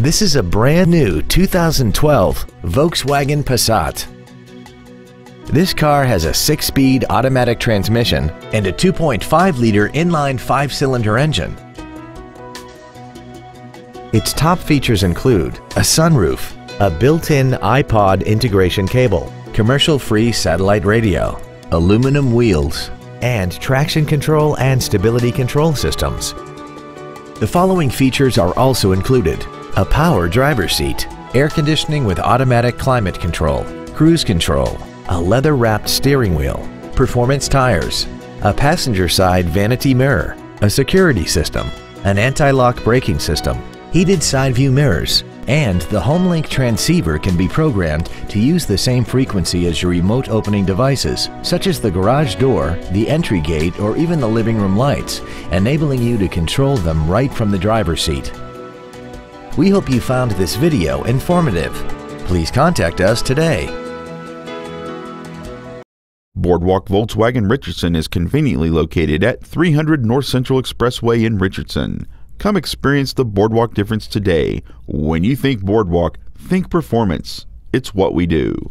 This is a brand new 2012 Volkswagen Passat. This car has a six-speed automatic transmission and a 2.5-liter inline five-cylinder engine. Its top features include a sunroof, a built-in iPod integration cable, commercial-free satellite radio, aluminum wheels, and traction control and stability control systems. The following features are also included a power driver seat, air conditioning with automatic climate control, cruise control, a leather-wrapped steering wheel, performance tires, a passenger side vanity mirror, a security system, an anti-lock braking system, heated side view mirrors, and the HomeLink transceiver can be programmed to use the same frequency as your remote opening devices, such as the garage door, the entry gate, or even the living room lights, enabling you to control them right from the driver's seat. We hope you found this video informative. Please contact us today. Boardwalk Volkswagen Richardson is conveniently located at 300 North Central Expressway in Richardson. Come experience the Boardwalk difference today. When you think Boardwalk, think performance. It's what we do.